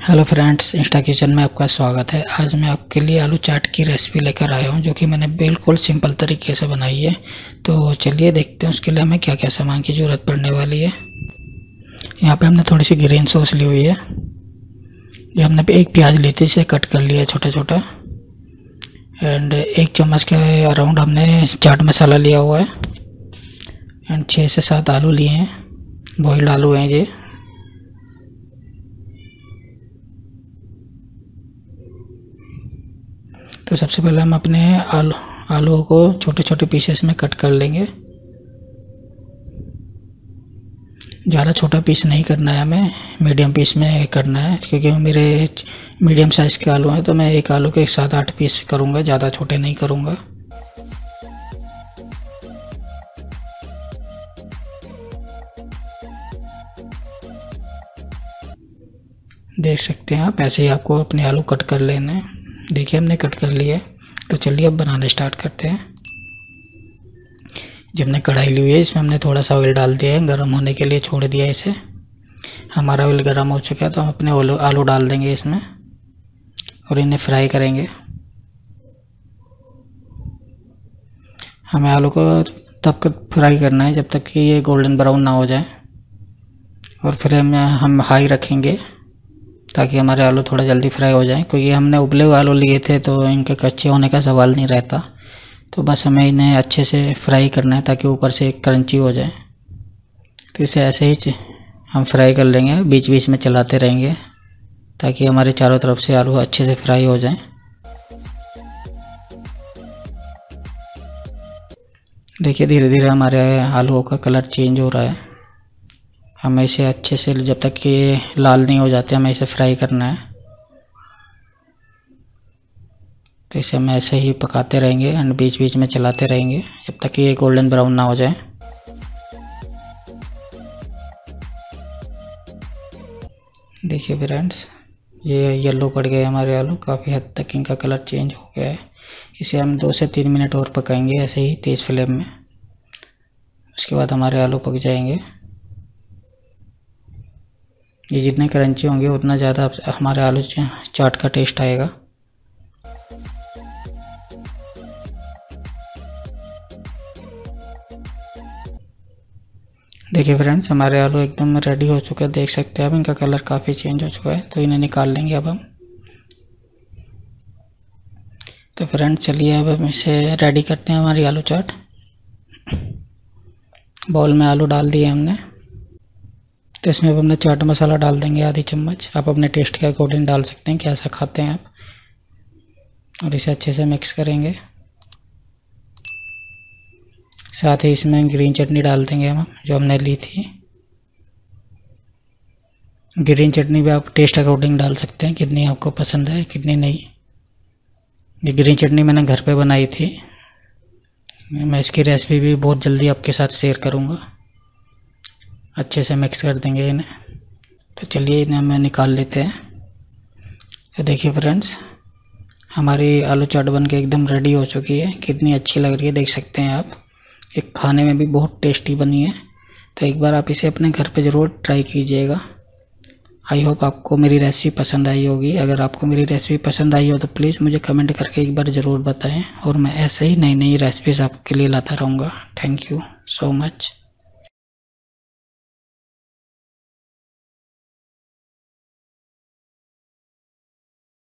Hello friends Insta kitchen में आपका स्वागत है। आज मैं आपके लिए आलू चाट की रेसिपी लेकर आया हूँ, जो कि मैंने बिल्कुल सिंपल तरीके से बनाई है। तो चलिए देखते हैं उसके लिए हमें क्या क्या सामान की ज़रूरत पड़ने वाली है। यहाँ पे हमने थोड़ी सी ग्रीन सॉस ली हुई है। ये हमने एक प्याज ली थी, इसे कट कर लिया छोटा छोटा एंड एक चम्मच के अराउंड हमने चाट मसाला लिया हुआ है। एंड छः से सात आलू लिए हैं। बॉयल्ड आलू हैं ये। तो सबसे पहले हम अपने आलू, आलूओं को छोटे छोटे पीसेस में कट कर लेंगे। ज़्यादा छोटा पीस नहीं करना है हमें। मीडियम पीस में करना है, क्योंकि मेरे मीडियम साइज़ के आलू हैं तो मैं एक आलू के सात आठ पीस करूँगा, ज़्यादा छोटे नहीं करूँगा। देख सकते हैं आप, ऐसे ही आपको अपने आलू कट कर लेने हैं। देखिए, हमने कट कर लिया तो चलिए अब बनाना स्टार्ट करते हैं। जब हमने कढ़ाई ली हुई है, इसमें हमने थोड़ा सा ऑयल डाल दिया है, गर्म होने के लिए छोड़ दिया इसे। हमारा ऑयल गर्म हो चुका है तो हम अपने आलू डाल देंगे इसमें और इन्हें फ्राई करेंगे। हमें आलू को तब तक फ्राई करना है जब तक कि ये गोल्डन ब्राउन ना हो जाए और फिर हम हम हाई रखेंगे ताकि हमारे आलू थोड़ा जल्दी फ्राई हो जाए। क्योंकि हमने उबले हुए आलू लिए थे तो इनके कच्चे होने का सवाल नहीं रहता। तो बस हमें इन्हें अच्छे से फ्राई करना है ताकि ऊपर से क्रंची हो जाए। तो इसे ऐसे ही हम फ्राई कर लेंगे बीच बीच में चलाते रहेंगे, ताकि हमारे चारों तरफ़ से आलू अच्छे से फ्राई हो जाए। देखिए धीरे धीरे हमारे आलूओं का कलर चेंज हो रहा है। हमें इसे अच्छे से, जब तक ये लाल नहीं हो जाते, हमें इसे फ्राई करना है। तो इसे हम ऐसे ही पकाते रहेंगे एंड बीच बीच में चलाते रहेंगे, जब तक कि ये गोल्डन ब्राउन ना हो जाए। देखिए फ्रेंड्स, ये येलो पड़ गए हमारे आलू, काफ़ी हद तक इनका कलर चेंज हो गया है। इसे हम दो से तीन मिनट और पकाएँगे ऐसे ही तेज़ फ्लेम में। उसके बाद हमारे आलू पक जाएँगे। ये जितने क्रंची होंगे, उतना ज़्यादा हमारे आलू चाट का टेस्ट आएगा। देखिए फ्रेंड्स हमारे आलू एकदम रेडी हो चुके हैं, देख सकते हैं अब इनका कलर काफ़ी चेंज हो चुका है तो इन्हें निकाल लेंगे अब हम। तो फ्रेंड्स चलिए अब हम इसे रेडी करते हैं हमारी आलू चाट। बाउल में आलू डाल दिए हमने। तो इसमें अब हमने चाट मसाला डाल देंगे आधी चम्मच। आप अपने टेस्ट के अकॉर्डिंग डाल सकते हैं, कैसा खाते हैं आप। और इसे अच्छे से मिक्स करेंगे। साथ ही इसमें ग्रीन चटनी डाल देंगे हम, जो हमने ली थी। ग्रीन चटनी भी आप टेस्ट अकॉर्डिंग डाल सकते हैं, कितनी आपको पसंद है, कितनी नहीं। ये ग्रीन चटनी मैंने घर पे बनाई थी। मैं इसकी रेसिपी भी बहुत जल्दी आपके साथ शेयर करूँगा। अच्छे से मिक्स कर देंगे इन्हें। तो चलिए इन्हें हमें निकाल लेते हैं। तो देखिए फ्रेंड्स हमारी आलू चाट बन के एकदम रेडी हो चुकी है। कितनी अच्छी लग रही है, देख सकते हैं आप। ये खाने में भी बहुत टेस्टी बनी है। तो एक बार आप इसे अपने घर पे ज़रूर ट्राई कीजिएगा। आई होप आपको मेरी रेसिपी पसंद आई होगी। अगर आपको मेरी रेसिपी पसंद आई हो तो प्लीज़ मुझे कमेंट करके एक बार ज़रूर बताएँ। और मैं ऐसे ही नई नई रेसिपीज़ आपके लिए लाता रहूँगा। Thank you so much